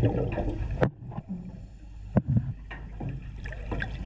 はい。